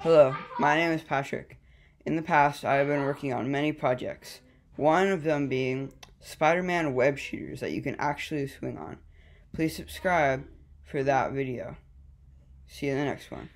Hello, my name is Patrick. In the past, I have been working on many projects, one of them being Spider Man web shooters that you can actually swing on. Please subscribe for that video. See you in the next one.